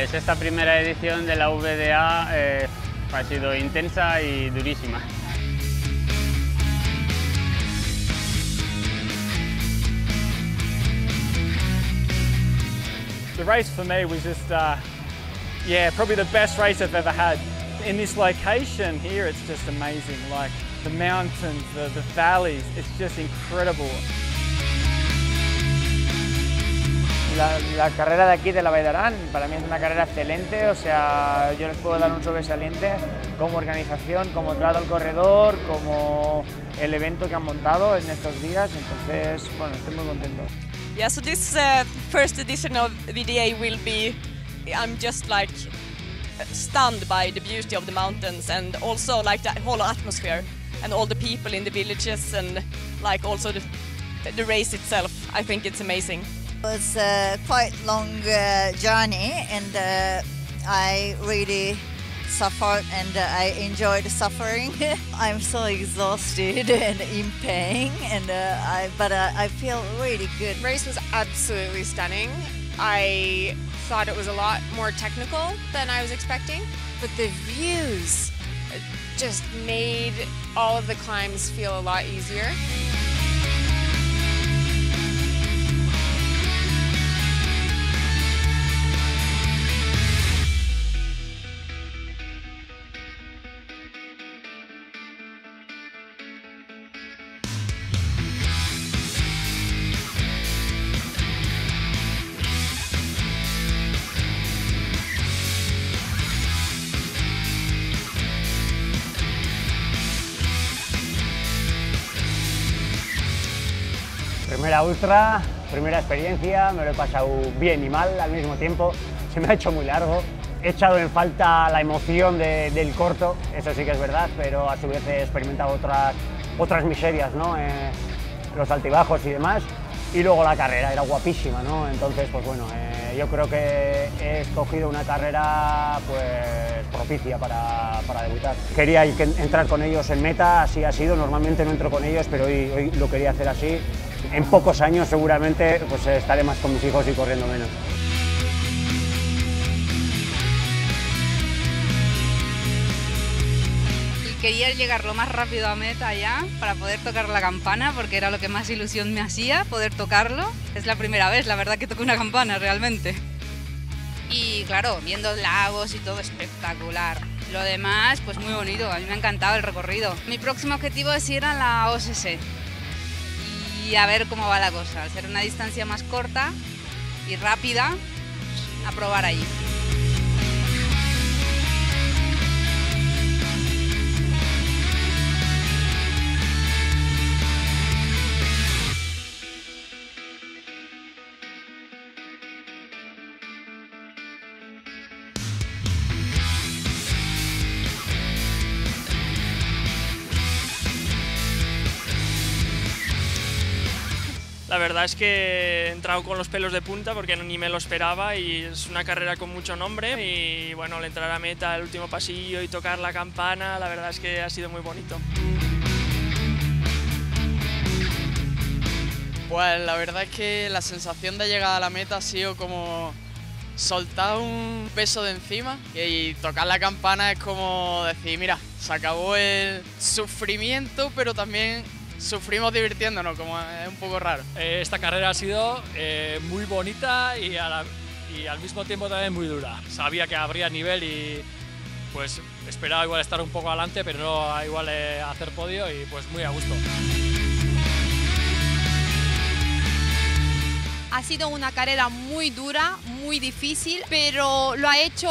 Pues esta primera edición de la VDA eh, ha sido intensa y durísima. The race for me was just, uh, yeah, probably the best race I've ever had. In this location here, it's just amazing. Like the mountains, the, the valleys, it's just incredible. La, la, carrera de aquí de la Vall para mí es una carrera excelente, o sea, yo les puedo dar un sobresaliente como organización, como trato al corredor, como el evento que han montado en estos días, entonces, bueno, estoy muy contento. Yeah, so this uh, first edition of VDA will be, I'm just like stunned by the beauty of the mountains and also like the whole atmosphere and all the people in the villages and like also the, the race itself. I think it's amazing. It was a quite long uh, journey and uh, I really suffered and uh, I enjoyed suffering. I'm so exhausted and in pain, and uh, I, but uh, I feel really good. Race was absolutely stunning. I thought it was a lot more technical than I was expecting, but the views just made all of the climbs feel a lot easier. Primera ultra, primera experiencia, me lo he pasado bien y mal al mismo tiempo, se me ha hecho muy largo, he echado en falta la emoción de, del corto, eso sí que es verdad, pero a su vez he experimentado otras, otras miserias, ¿no? Eh, los altibajos y demás, y luego la carrera, era guapísima, ¿no? entonces pues bueno, eh, yo creo que he escogido una carrera pues propicia para, para debutar. Quería entrar con ellos en meta, así ha sido, normalmente no entro con ellos, pero hoy lo quería hacer así, en pocos años seguramente pues estaré más con mis hijos y corriendo menos. Quería llegar lo más rápido a meta ya para poder tocar la campana porque era lo que más ilusión me hacía, poder tocarlo. Es la primera vez, la verdad, que toco una campana realmente. Y claro, viendo lagos y todo espectacular. Lo demás, pues muy bonito, a mí me ha encantado el recorrido. Mi próximo objetivo es ir a la OSS, y a ver cómo va la cosa. Al ser una distancia más corta y rápida, a probar ahí. La verdad es que he entrado con los pelos de punta porque ni me lo esperaba y es una carrera con mucho nombre y bueno, al entrar a meta, el último pasillo y tocar la campana, la verdad es que ha sido muy bonito. Pues la verdad es que la sensación de llegar a la meta ha sido como soltar un peso de encima y tocar la campana es como decir, mira, se acabó el sufrimiento, pero también sufrimos divirtiéndonos, como es un poco raro. Eh, esta carrera ha sido eh, muy bonita y, al mismo tiempo también muy dura. Sabía que habría nivel y pues esperaba igual estar un poco adelante, pero no igual eh, hacer podio y pues muy a gusto. Ha sido una carrera muy dura, muy difícil, pero lo ha hecho,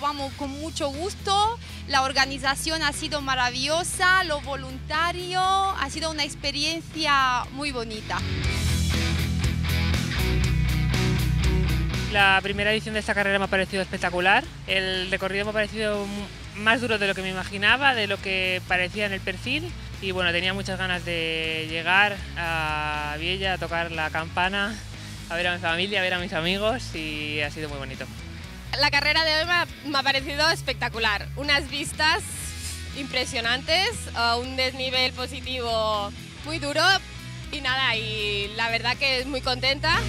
vamos, con mucho gusto. La organización ha sido maravillosa, lo voluntario, ha sido una experiencia muy bonita. La primera edición de esta carrera me ha parecido espectacular. El recorrido me ha parecido más duro de lo que me imaginaba, de lo que parecía en el perfil. Y bueno, tenía muchas ganas de llegar a Viella a tocar la campana a ver a mi familia, a ver a mis amigos y ha sido muy bonito. La carrera de hoy me ha, parecido espectacular. Unas vistas impresionantes, un desnivel positivo muy duro y nada, y la verdad que muy contenta.